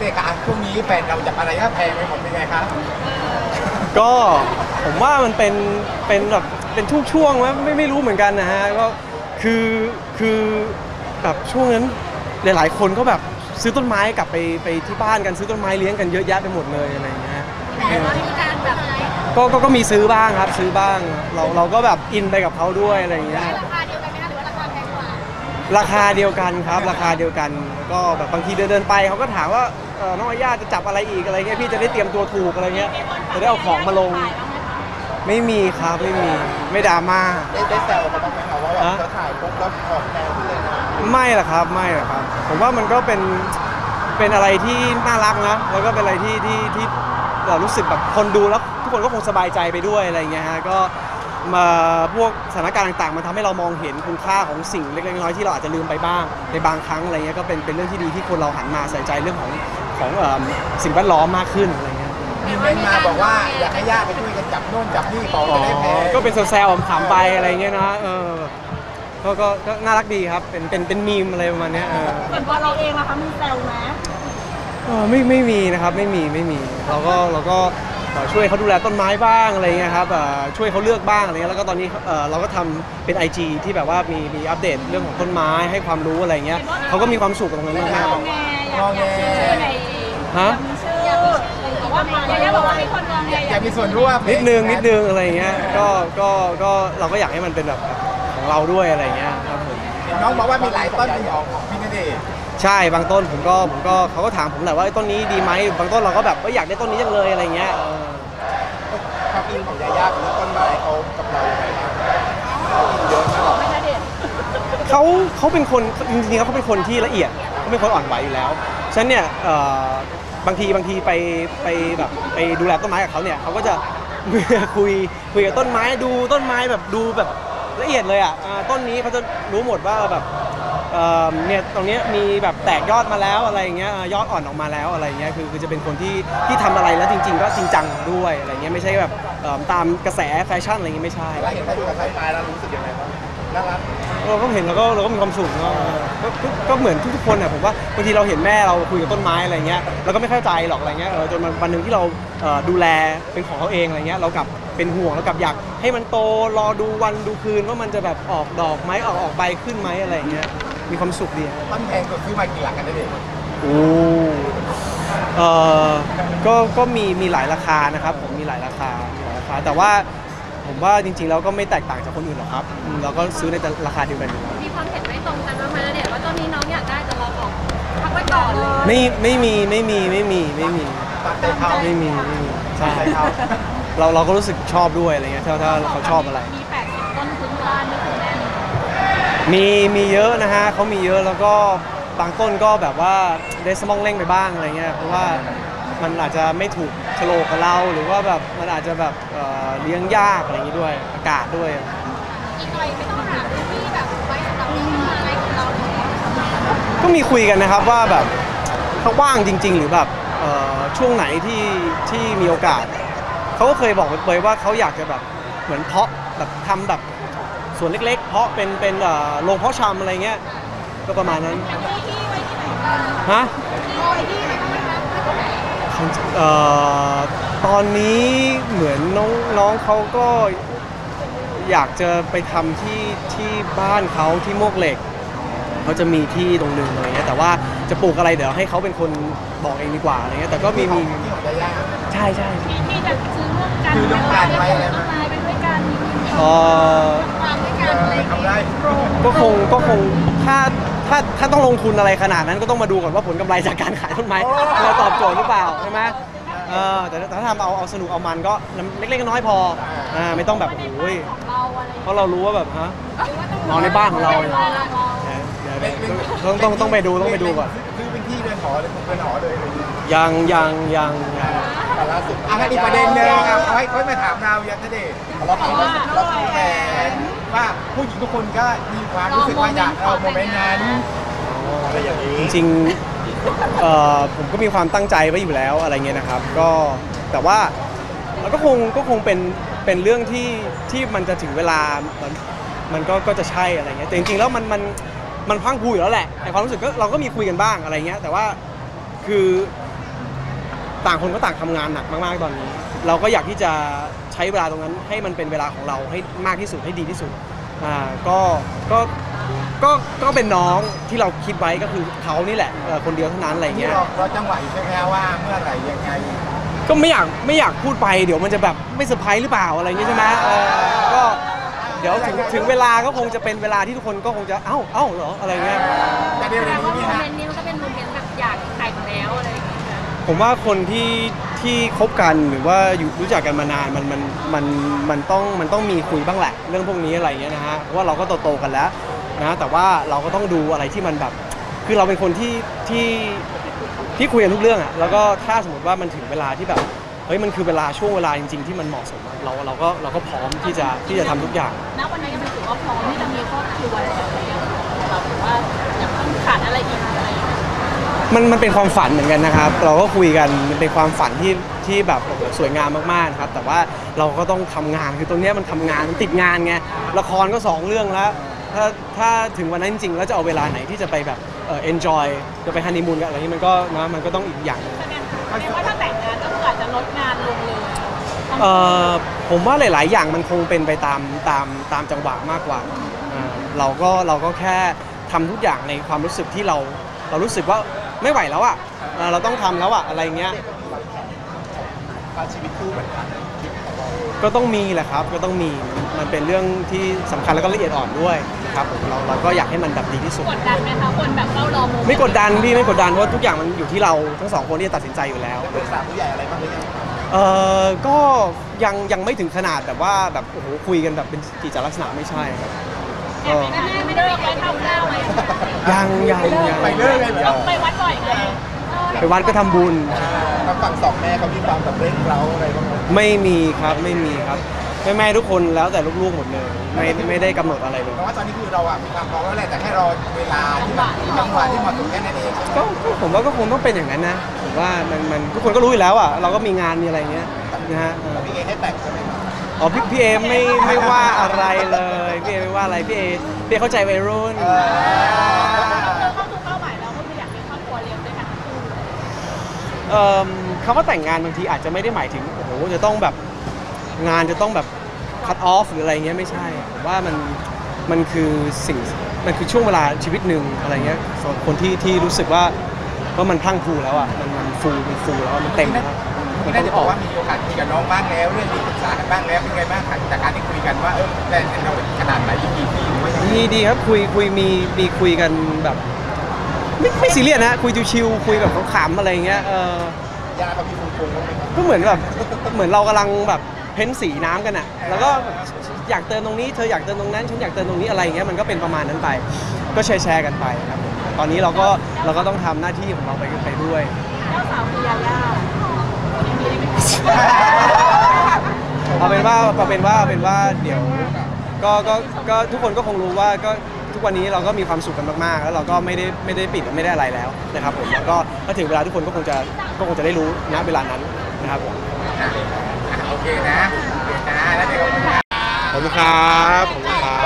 เด็กอะช่วงนี้แฟนเราจับอะไรก็แพงไปหมดเป็นไงครับก็ผมว่ามันเป็นเป็นแบบเป็นช่วงๆว่าไม่ไม่รู้เหมือนกันนะฮะก็คือคือแบบช่วงนั้นหลายๆ คนก็แบบซื้อต้นไม้กลับไปไปที่บ้านกันซื้อต้นไม้เลี้ยงกันเยอะแยะไปหมดเลยอะไรอย่างเงี้ยแต่ว่ามีการแบบก็ก็ก็มีซื้อบ้างครับซื้อบ้างเราเราก็แบบอินไปกับเขาด้วยอะไรอย่างเงี้ยราคาเดียวกันไหมคะหรือว่าราคาแพงกว่าราคาเดียวกันครับราคาเดียวกันแล้วก็แบบบางทีเดินเดินๆไปเขาก็ถามว่า เอ่อน้องอาญาจะจับอะไรอีกอะไรเงี้ยพี่จะได้เตรียมตัวถูกอะไรเงี้ยจะได้เอาของมาลง ไม่มีครับไม่มีไม่ดราม่า ได้ได้แซวเขาบ้างไหมครับว่าแบบฮะเธอถ่ายปุ๊บแล้วของแพงขึ้นเลยนะไม่หรอกครับไม่หรอกครับ ผมว่ามันก็เป็นเป็นอะไรที่น่ารักนะ แล้วก็เป็นอะไรที่ที่ที่เรารู้สึกแบบคนดูแล้วทุกคนก็คงสบายใจไปด้วยอะไรเงี้ยฮะก็มาพวกสถานการณ์ต่างๆ มันทำให้เรามองเห็นคุณค่าของสิ่งเล็กๆน้อยๆที่เราอาจจะลืมไปบ้างในบางครั้งอะไรเงี้ยก็เป็นเป็นเรื่องที่ดีที่คนเราหันมาใส่ใจเรื่องของ ของเอิ่มสิ่งแวดล้อมมากขึ้นอะไรเงี้ยมีเมนมาบอกว่าอยากให้ย่าไปช่วยกันจับโน่นจับนี่ของอ๋อจะได้แพงก็เป็นแซวๆขำๆไปอะไรเงี้ยนะเออก็ก็ก็น่ารักดีครับเป็นเป็นเป็นมีมอะไรประมาณเนี้ยเออส่วนตัวเราเองล่ะคะมีแซวไหมเออไม่ไม่มีนะครับไม่มีไม่มีเราก็เราก็เอ่อช่วยเขาดูแลต้นไม้บ้างอะไรเงี้ยครับเอ่อช่วยเขาเลือกบ้างอะไรเงี้ยแล้วก็ตอนนี้เอ่อเราก็ทำเป็น IG ที่แบบว่ามีมีอัปเดตเรื่องของต้นไม้ให้ความรู้อะไรเงี้ยเขาก็มีความสุขกับตรงนั้นมากงอแงอยากอยากมีชื่อในๆ ฮะมีชื่อแต่ว่ามาเนี่ยบอกว่ามีคนงอแงอากกอยายมีส่วนร่วมนิดนึงนิดนึงอะไรเงี้ยก็ก็ก็เราก็อยากให้มันเป็นแบบของเราด้วยอะไรเงี้ยครับผมเห็นน้องบอกว่ามีหลายต้นที่ของของพี่ณเดชน์ใช่บางต้นผมก็ผมก็เขาก็ถามผมแหละว่าเอ้ยต้นนี้ดีไหมบางต้นเราก็แบบว่าอยากได้ต้นนี้จังเลยอะไรเงี้ยเออความอินของยาย่ากับต้นไม้เขากับเราอย่างไรบ้างเยอะมากไม่ได้เด็ดเขาเขาเป็นคนจริงๆแล้วเขาเป็นคนที่ละเอียดเขาเป็นคนอ่อนไหวอยู่แล้วฉะนั้นเนี่ยเอ่อ บางทีบางทีไปไปแบบไปดูแลต้นไม้กับเขาเนี่ยเขาก็จะ คุยคุยกับต้นไม้ดูต้นไม้แบบดูแบบละเอียดเลยอะอ่าต้นนี้เขาจะรู้หมดว่าแบบเอ่อเนี่ยตรงเนี้ยมีแบบแตกยอดมาแล้วอะไรอย่างเงี้ยอ่ายอดอ่อนออกมาแล้วอะไรอย่างเงี้ยคือคือจะเป็นคนที่ที่ทำอะไรแล้วจริง ๆ ก็จริงจังด้วยอะไรเงี้ยไม่ใช่แบบเอิ่มตามกระแสแฟชั่นอะไรเงี้ยไม่ใช่ แล้วเห็นเขาอยู่กับสายตาแล้วรู้สึกยังไงบ้างน่ารัก เราก็เห็นแล้วก็เราก็มีความสุขเนอะก็ก็ก็เหมือนทุกๆคนอะผมว่าบางทีเราเห็นแม่เราคุยกับต้นไม้อะไรเงี้ยเราก็ไม่เข้าใจหรอกอะไรเงี้ยเออจนมันวันหนึ่งที่เราเอ่อดูแลเป็นของเขาเองอะไรเงี้ยเรากลับเป็นห่วงเรากลับอยากให้มันโตรอดูวันดูคืนว่ามันจะแบบออกดอกไหมออกออกใบขึ้นไหมอะไรเงี้ยมีความสุขดีอะ ต้นแพงกว่าซื้อมากี่หลักกันได้เด็กโอ้เออก็ ก็มี มีหลายราคานะครับ ผม มีหลายราคามีหลายราคา แต่ว่า ผมว่าจริงๆแล้วก็ไม่แตกต่างจากคนอื่นหรอกครับอืมเราก็ซื้อในราคาเดียวกันอยู่แล้ว มีความเห็นไม่ตรงกันบ้างไหมเนี่ยว่าตอนนี้น้องอยากได้แต่เราบอกพักไว้ก่อนเลย ไม่ไม่มีไม่มีไม่มีไม่มีตัดใจเขาไม่มีไม่มีใช่ตัดใจเขาเราเราก็รู้สึกชอบด้วยอะไรเงี้ยถ้าถ้าเขาชอบอะไร มี80ต้นพื้นบ้านนี่คือแน่นมีมีเยอะนะฮะเขามีเยอะแล้วก็บางต้นก็แบบว่าได้สมองเร่งไปบ้างอะไรเงี้ยเพราะว่า มันอาจจะไม่ถูกโฉลกกับเรา หรือว่าแบบมันอาจจะแบบเอ่อเลี้ยงยากอะไรอย่างงี้ด้วย อากาศด้วย อีกหน่อยไม่ต้องหาพื้นที่แบบไว้สำหรับเลี้ยงต้นไม้ของเราเลยก็มีคุยกันนะครับว่าแบบเขาว่างจริง ๆ หรือแบบเอ่อช่วงไหนที่ที่มีโอกาส เขาก็เคยบอกไปว่าเขาอยากจะแบบเหมือนเพาะแบบทำแบบสวนเล็ก ๆ เพาะเป็นเป็นเอ่อโรงเพาะชำอะไรเงี้ยก็ประมาณนั้นมีที่ไว้ที่ไหนบ้างฮะมีไว้ที่ ตอนนี้เหมือนน้องน้องเขาก็อยากจะไปทำที่ที่บ้านเขาที่มวกเหล็กเขาจะมีที่ตรงหนึงอะไรเงี้ยแต่ว่าจะปลูกอะไรเดี๋ยวให้เขาเป็นคนบอกเองดีกว่าอะไรเงี้ยแต่ก็มีที่ขอมีงที่ของยาย่าใช่ใช่ที่ที่จะซื้อร่วมกันซื้อร่วมกันไว้อะไรต้นไม้ไปด้วยกันมีพื้นที่เอ่อวางด้วยกันอะไรอย่างทำได้เงี้ยก็คงก็คงถ้า ถ้าถ้าต้องลงทุนอะไรขนาดนั้นก็ต้องมาดูก่อนว่าผลกำไรจากการขายต้นไม้จะตอบโจทย์หรือเปล่าใช่ไหมเออแต่ถ้าทำเอาเอาสนุกเอามันก็เล็กๆน้อยๆพออ่าไม่ต้องแบบโอ้ยเราอะไรเพราะเรารู้ว่าแบบฮะหนอนในบ้านของเราในบ้านเราเดี๋ยวเดี๋ยวเดี๋ยวต้องต้องต้องไปดูต้องไปดูก่อนซื้อเป็นที่เรือนหอเลยเป็นหอเลยอะไรอย่างเงี้ยยังยังยังยัง แต่ล่าสุดอะงั้นอีกประเด็นหนึงอะเขาให้เขาให้มาถามเราอยากจะเดชเราถามว่าเราคุยแฟนว่า ผู้หญิงทุกคนก็มีความรู้สึกว่าอยากเอาโมเมนต์นั้นอะไรอย่างนี้จริงๆเอ่อผมก็มีความตั้งใจไว้อยู่แล้วอะไรเงี้ยนะครับ ก็แต่ว่าเราก็คงก็คงเป็นเป็นเรื่องที่ที่มันจะถึงเวลา มันมันก็ก็จะใช่อะไรเงี้ยแต่จริงๆแล้วมันมันมันพรังพรูอยู่แล้วแหละในความรู้สึกก็เราก็มีคุยกันบ้างอะไรเงี้ย แต่ว่าคือต่างคนก็ต่างทำงานหนักมากๆตอนนี้ เราก็อยากที่จะใช้เวลาตรงนั้นให้มันเป็นเวลาของเราให้มากที่สุดให้ดีที่สุด อ่าก็ก็ก็ก็เป็นน้องที่เราคิดไว้ก็คือเขานี่แหละเอ่อคนเดียวเท่านั้นอะไรนี่เงี้ย เราเราจังหวะอยู่ใช่ไหมฮะว่าเมื่อไหร่ยังไง ก็ไม่อยากไม่อยากพูดไปเดี๋ยวมันจะแบบไม่เซอร์ไพรส์หรือเปล่าอะไรอย่างงี้ใช่ไหมเออก็เดี๋ยวถึงถึงเวลาก็คงจะเป็นเวลาที่ทุกคนก็คงจะเอ้าเอ้าเหรออะไรเงี้ยแต่เดี๋ยวแสดงว่านี้นี่ฮะ moment นี้มันก็เป็น moment แบบอยากแต่งแล้วอะไรอย่างเงี้ยผมว่าคนที่ ที่คบกันหรือว่าอยู่รู้จักกันมานานมันมันมันมันต้องมันต้องมีคุยบ้างแหละ เรื่องพวกนี้อะไรอย่างเงี้ยนะฮะเพราะว่าเราก็โตโตๆกันแล้วนะแต่ว่าเราก็ต้องดูอะไรที่มันแบบ คือเราเป็นคนที่ที่ที่คุยกันทุกเรื่องอะแล้วก็ถ้าสมมติว่ามันถึงเวลาที่แบบเฮ้ยมันคือเวลาช่วงเวลาจริง ๆ ที่มันเหมาะสมอะเราเราก็เราก็พร้อมที่จะที่จะทำทุกอย่าง ณวันนี้มันถือว่าพร้อมที่จะมีครอบครัวแล้วอะไรอย่างเงี้ยเราถือว่ายังต้องขาดอะไรอีก มันมันเป็นความฝันเหมือนกันนะครับ เราก็คุยกันมันเป็นความฝันที่ที่แบบโอ้โหสวยงามมากๆนะครับ แต่ว่าเราก็ต้องทำงานคือตรงเนี้ยมันทำงานมันติดงานไงละครก็สองเรื่องแล้ว ถ้าถ้าถึงวันนั้นจริงๆแล้วจะเอาเวลาไหนที่จะไปแบบเออ enjoy จะไปฮันนีมูนกันอะไรนี้มันก็นะมันก็ต้องอีกอย่างหนึ่งแสดงแสดงว่าถ้าแต่งงานก็คืออาจจะลดงานลงเลยเออผมว่าหลาย ๆ อย่างมันคงเป็นไปตามตามตามจังหวะมากกว่าอ่าเราก็เราก็แค่ทำทุกอย่างในความรู้สึกที่เรา เรารู้สึกว่า ไม่ไหวแล้วอะเออเราต้องทำแล้วอะอะไรเงี้ยชีวิตคู่เหมือนกันก็ต้องมีแหละครับ ก็ต้องมี มันเป็นเรื่องที่สำคัญแล้วก็ละเอียดอ่อนด้วยนะครับผมเราเราก็อยากให้มันแบบดีที่สุด กดดันไหมคะคนแบบเฝ้ารอโมเนต์ไม่กดดันพี่ไม่กดดันเพราะว่าทุกอย่างมันอยู่ที่เราทั้งสองคนที่จะตัดสินใจอยู่แล้ว ปรึกษาผู้ใหญ่อะไรบ้างหรือยังเออก็ยังยังไม่ถึงขนาดแบบว่าแบบโอ้โหคุยกันแบบเป็นกิจลักษณะไม่ใช่ครับแอบไปแม่ไม่ได้ไว้ทำหน้าไว้ยังยังยังไปเรื่อยเลยเหรอ ไปวัด บ่อยไงไปวัดก็ทำบุญ ทางฝั่งสองแม่เขามีความแบบเร่งเร้าอะไรบ้างไหมไม่มีครับไม่มีครับแม่แม่ๆทุกคนแล้วแต่ลูกๆหมดเลย ไม่ไม่ได้กำหนดอะไรเลย เพราะว่าตอนนี้คือเราอะมีความพร้อมแล้วแหละแต่แค่รอเวลาที่แบบจังหวะที่เหมาะสมแค่นั้นเองใช่ไหมก็ก็ผมว่าก็คงต้องเป็นอย่างนั้นนะผมว่ามันมันทุกคนก็รู้อยู่แล้วอะเราก็มีงานมีอะไรอย่างเงี้ยนะฮะเออพี่เอให้แต่งใช่ไหมครับอ๋อพี่พี่เอไม่ไม่ว่าอะไรเลยพี่เอไม่ว่าอะไรพี่เอพี่เอเข้าใจวัยรุ่น เออ เอ่อคำว่าแต่งงานบางทีอาจจะไม่ได้หมายถึงโอ้โหจะต้องแบบงานจะต้องแบบ cut off หรืออะไรเงี้ยไม่ใช่ผมว่ามันมันคือสิ่งมันคือช่วงเวลาชีวิตหนึ่งอะไรเงี้ยสำหรับคนที่ที่รู้สึกว่าว่ามันพลั่งพรูแล้วอะมันมันฟูมันฟูแล้วอะมันเต็มแล้วคุณน่าจะบอกว่ามีโอกาสคุยกับน้องบ้างแล้วเรื่องนี้ปรึกษากันบ้างแล้วเป็นไงบ้างครับจากการที่คุยกันว่าเออแต่เราขนาดไหนกี่ปีหรือว่ายังไงดีดีครับคุยคุยมีมีคุยกันแบบ ไม่ไม่ซีเรียสนะคุยชิวๆคุยแบบขำๆอะไรเงี้ยเออยาเขามีฟุ้งๆบ้างไหมครับก็เหมือนแบบเหมือนเรากำลังแบบเพ้นสีน้ำกันอะแล้วก็อยากเติมตรงนี้เธออยากเติมตรงนั้นฉันอยากเติมตรงนี้อะไรอย่างเงี้ยมันก็เป็นประมาณนั้นไป ก็แชร์แชร์กันไปครับผมตอนนี้เราก็เราก็ต้องทำหน้าที่ของเราไปไปด้วย เจ้าสาวคือยาย่ายังมีได้ไหมเอาเป็นว่าเอาเป็นว่าเอาเป็นว่าเดี๋ยวก็ก็ก็ทุกคนก็คงรู้ว่าก็ ทุกวันนี้เราก็มีความสุขกันมากๆ แล้วเราก็ไม่ได้ไม่ได้ปิดไม่ได้อะไรแล้วนะครับผมแล้วก็ถ้าถึงเวลาทุกคนก็คงจะก็คงจะได้รู้ณเวลานั้นนะครับผมอะโอเคนะโอเคนะแล้วเดี๋ยวขอบคุณครับขอบคุณครับ